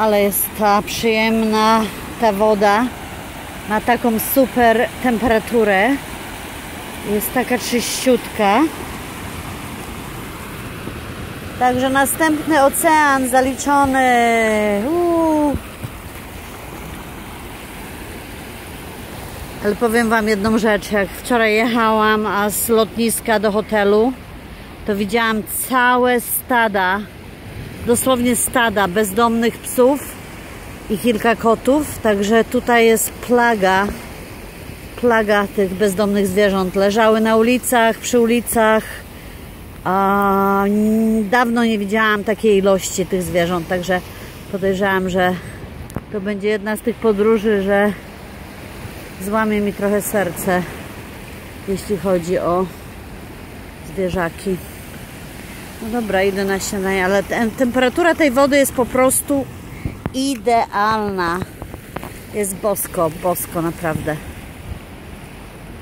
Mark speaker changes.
Speaker 1: Ale jest ta przyjemna ta woda. Ma taką super temperaturę. Jest taka czyściutka. Także następny ocean zaliczony. Uuu. Ale powiem Wam jedną rzecz. Jak wczoraj jechałam a z lotniska do hotelu, to widziałam całe stada, dosłownie stada bezdomnych psów i kilka kotów. Także tutaj jest plaga, plaga tych bezdomnych zwierząt. Leżały na ulicach, przy ulicach. A dawno nie widziałam takiej ilości tych zwierząt, także podejrzewam, że to będzie jedna z tych podróży, że złamie mi trochę serce, jeśli chodzi o zwierzaki. No dobra, idę na śniadanie, ale te, temperatura tej wody jest po prostu idealna. Jest bosko, bosko naprawdę.